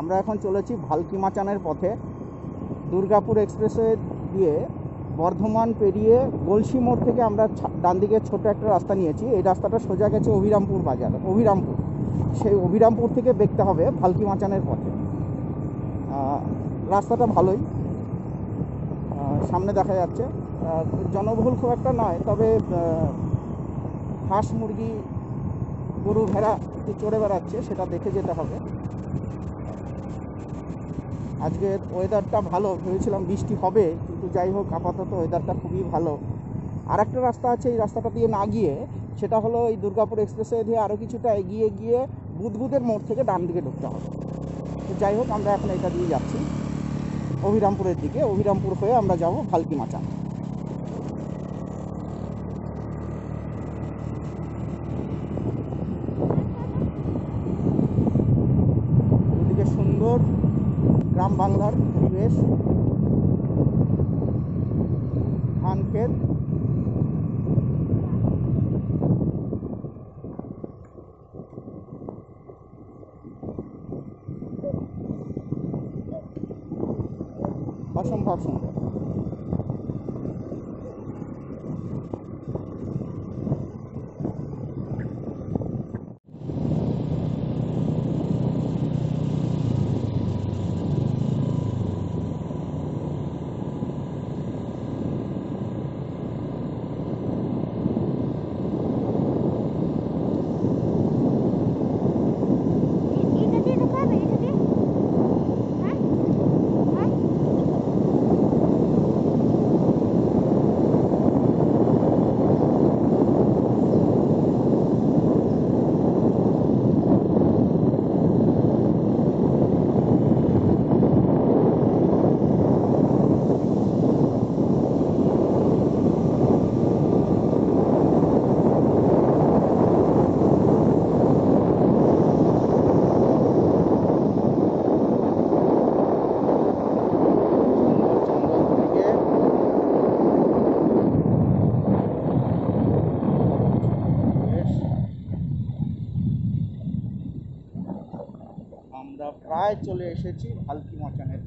আমরা এখন চলেছি ভালকি মাচানের পথে। দুর্গাপুর এক্সপ্রেসওয়ে দিয়ে বর্ধমান পেরিয়ে গলসি মোড় থেকে আমরা ডান দিকে ছোট একটা রাস্তা নিয়েছি। এই রাস্তাটা সোজা গেছে অভিরামপুর বাজার, অভিরামপুর। সেই অভিরামপুর থেকে দেখতে হবে ভালকি মাচানের পথে রাস্তাটা ভালোই। সামনে দেখা যাচ্ছে। জনবহুল খুব একটা নয়, তবে হাঁস মুরগি গরু ভেড়া চড়ে বেড়াচ্ছে সেটা দেখে যেতে হবে। আজকে ওয়েদারটা ভালো, ভেবেছিলাম বৃষ্টি হবে, কিন্তু যাই হোক, আপাতত ওয়েদারটা খুবই ভালো। আর একটা রাস্তা আছে, এই রাস্তাটা দিয়ে না গিয়ে, সেটা হলো এই দুর্গাপুর এক্সপ্রেসওয়ে দিয়ে আরও কিছুটা এগিয়ে গিয়ে বুধবুদের মোড় থেকে ডান দিকে ঢুকতে হবে। তো যাই হোক, আমরা এখন এটা দিয়ে যাচ্ছি। অভিরামপুরের দিকে, অভিরামপুর হয়ে আমরা যাব ভালকি মাচা সুন্দর গ্রাম বাংলার পরিবেশ ধান ক্ষেত অসম্ভব সুন্দর এটা দিয়ে ঢোকা হবে এটা দিয়ে হ্যাঁ হ্যাঁ সুন্দর জঙ্গল থেকে বেশ। আমরা প্রায় চলে এসেছি ভালকি মাচানের।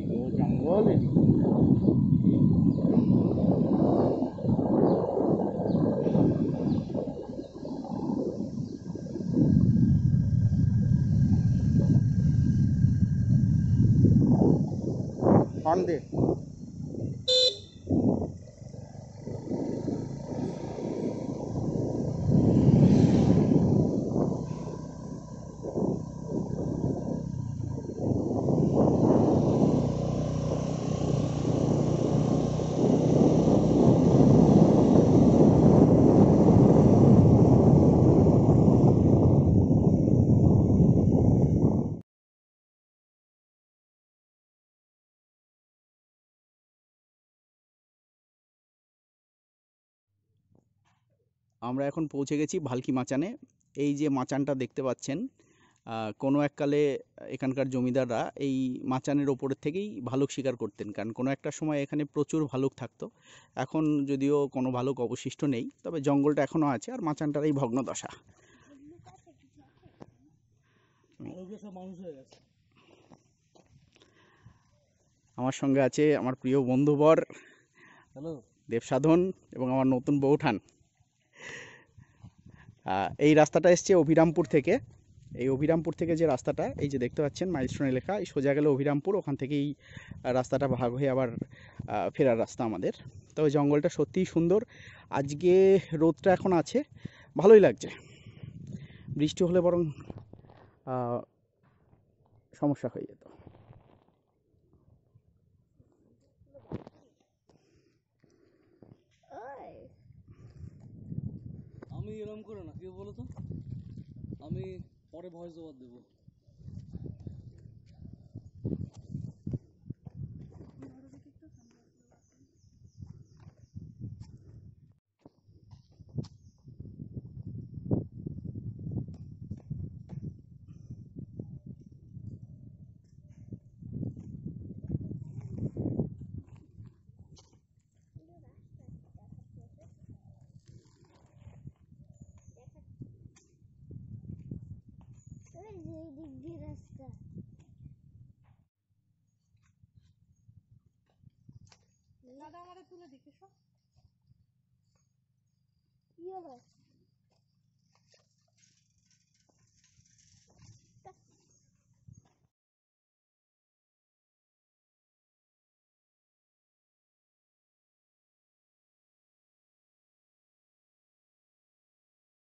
এদিকে আমরা এখন পৌঁছে গেছি ভালকি মাচানে। এই যে মাচানটা দেখতে পাচ্ছেন কোনো এককালে এখানকার জমিদাররা এই মাচানের ওপরের থেকেই ভালুক শিকার করতেন কারণ কোনো একটা সময় এখানে প্রচুর ভালুক থাকতো। এখন যদিও কোনো ভালুক অবশিষ্ট নেই তবে জঙ্গলটা এখনও আছে আর মাচানটার এই ভগ্নদশা। আমার সঙ্গে আছে আমার প্রিয় বন্ধুবর দেবসাধন এবং আমার নতুন বৌঠান এই রাস্তাটা এসছে অভিরামপুর থেকে। এই অভিরামপুর থেকে যে রাস্তাটা, এই যে দেখতে পাচ্ছেন, মাইলস্টোনে লেখা এই সোজা গেলে অভিরামপুর, ওখান থেকেই রাস্তাটা ভাগ হয়ে আবার ফেরার রাস্তা আমাদের। তবে জঙ্গলটা সত্যিই সুন্দর। আজকে রোদটা এখন আছে, ভালোই লাগছে। বৃষ্টি হলে বরং সমস্যা হয়ে যেত ওই আমি করো না কেউ বলো তো? আমি পরে ভয়েস ওভার দেবো। এই যে দিক দিয়ে রাস্তা দাদা আমাদের তুলে দিকে সব কি হলো